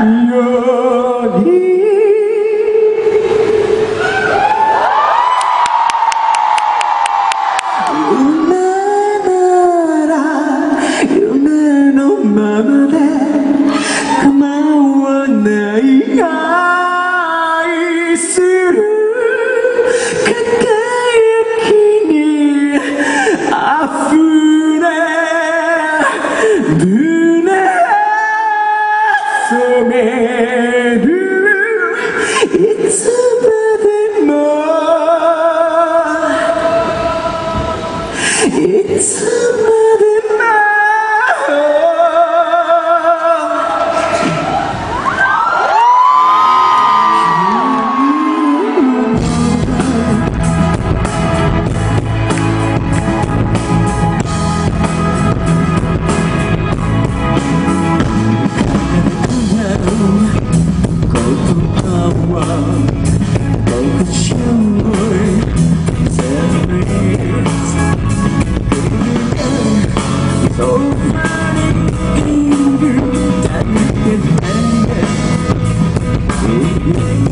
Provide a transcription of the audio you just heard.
You're. You're here. You're here. It's a baby more. Make